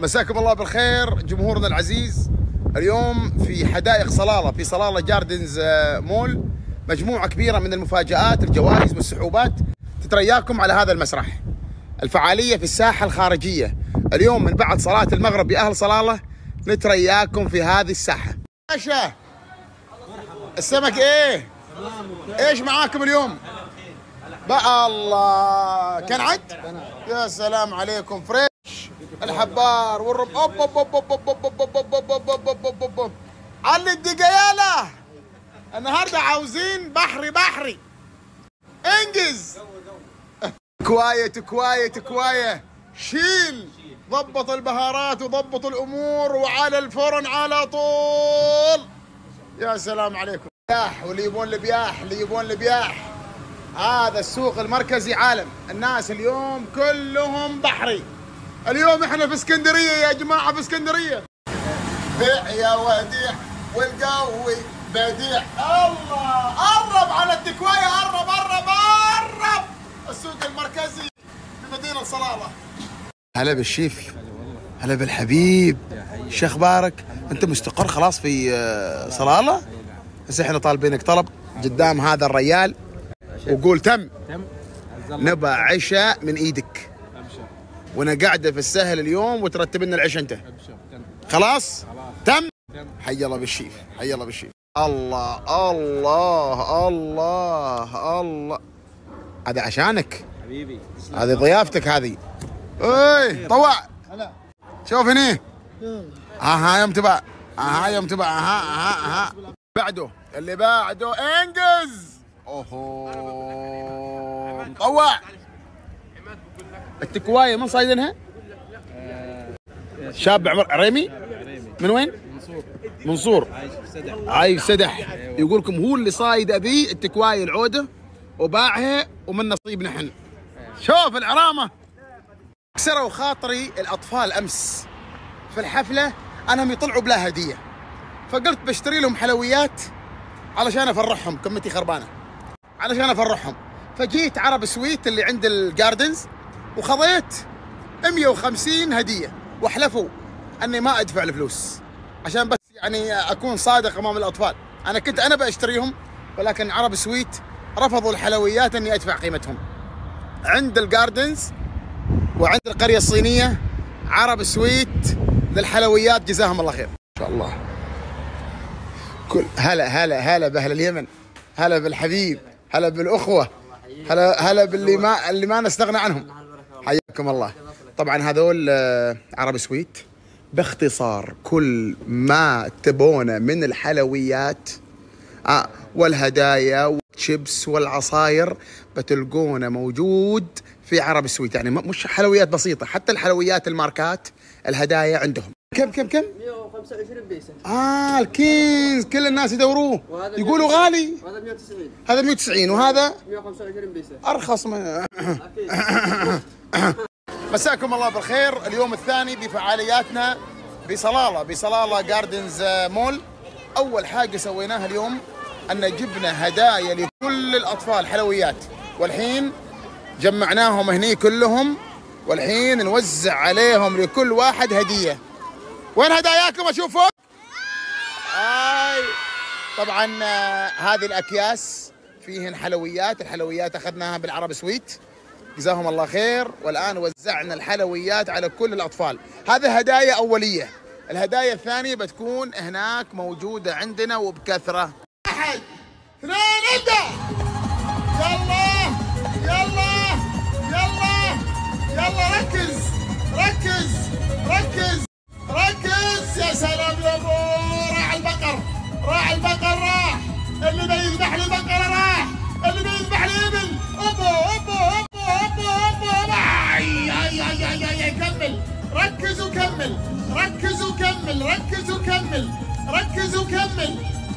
مساكم الله بالخير جمهورنا العزيز. اليوم في حدائق صلالة في صلالة جاردنز آه، مول مجموعة كبيرة من المفاجآت الجوائز والسحوبات تترياكم على هذا المسرح. الفعالية في الساحة الخارجية. اليوم من بعد صلاة المغرب يا أهل صلالة نترياكم في هذه الساحة. باشا السمك إيه؟ إيش معاكم اليوم؟ بقى الله كان عد يا سلام عليكم فريش. الحبار والرب اوب اوب اوب اوب اوب اوب اوب اوب اوب اوب اوب اوب اوب اوب علي الدقيالة النهارده عاوزين بحري بحري انجز كواية كواية كواية شيل ضبط البهارات وضبط الأمور وعلى الفرن على طول يا سلام عليكم بياح واللي يبون البياح اللي يبون البياح هذا السوق المركزي عالم الناس اليوم كلهم بحري اليوم إحنا في اسكندرية يا جماعة في اسكندرية. بيع يا وديع والقوي بديع. الله قرب على التكواية قرب قرب قرب. السوق المركزي في مدينه صلالة. هلا بالشيف هلا بالحبيب. شو أخبارك انت مستقر خلاص في آه، صلالة؟ بس إحنا طالبينك طلب قدام هذا الريال. وقول تم تم. نبى عشاء من إيدك. وأنا قاعدة في السهل اليوم وترتب لنا العشاء انت. خلاص؟ تم؟ حي الله بالشيف حي الله بالشيف. الله الله الله الله. هذا عشانك. حبيبي هذه ضيافتك هذه. اي طوع. شوف هني. ها ها يوم تبع. ها يوم تبع. ها ها ها. بعده. اللي بعده إنجز. أوهو. مطوع التكواية من صايدينها؟ شاب عمر عريمي؟ من وين؟ منصور. منصور. عايش في سدح. عايش سدح. يقول لكم هو اللي صايد أبي التكواية العودة وباعها ومن نصيب نحن. شوف العرامة. كسروا خاطري الأطفال أمس. في الحفلة أنهم يطلعوا بلا هدية. فقلت بشتري لهم حلويات علشان أفرحهم. كمتي خربانة. علشان أفرحهم. فجيت عرب سويت اللي عند الجاردنز وخذيت 150 هدية واحلفوا أني ما أدفع الفلوس. عشان بس يعني أكون صادق أمام الأطفال. أنا كنت أنا بشتريهم ولكن عرب سويت رفضوا الحلويات أني أدفع قيمتهم. عند الجاردنز وعند القرية الصينية عرب سويت للحلويات. جزاهم الله خير. إن شاء الله. كل هلا هلا هلا بأهل اليمن. هلا بالحبيب. هلا بالأخوة. هلا هلا باللي ما اللي ما نستغنى عنهم. حياكم الله. طبعا هذول آه، عرب سويت. باختصار كل ما تبونه من الحلويات آه والهدايا والشيبس والعصاير بتلقونه موجود في عرب سويت. يعني مش حلويات بسيطة حتى الحلويات الماركات الهدايا عندهم. كم كم كم؟ 125 بيسة. آه ال Kinz كل الناس يدوروه يقولوا 190. غالي. وهذا 190 هذا 190 وهذا؟ 125 بيسة. أرخص من مساكم الله بالخير. اليوم الثاني بفعالياتنا بصلالة بصلالة جاردنز مول أول حاجة سويناها اليوم أن جبنا هدايا لكل الأطفال حلويات. والحين جمعناهم هني كلهم والحين نوزع عليهم لكل واحد هدية. وين هداياكم فوق آي. طبعا آه، هذه الأكياس فيهن حلويات الحلويات أخذناها بالعرب سويت. جزاهم الله خير. والآن وزعنا الحلويات على كل الأطفال. هذا هدايا أولية. الهدايا الثانية بتكون هناك موجودة عندنا وبكثرة. واحد اثنين ابدا يلا يلا يلا يلا ركز.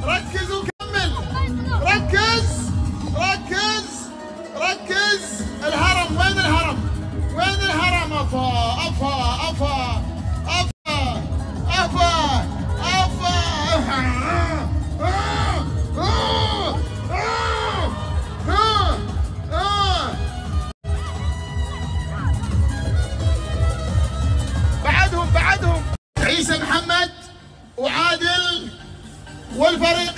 i Herkes yok. ওয়েলফেয়ারে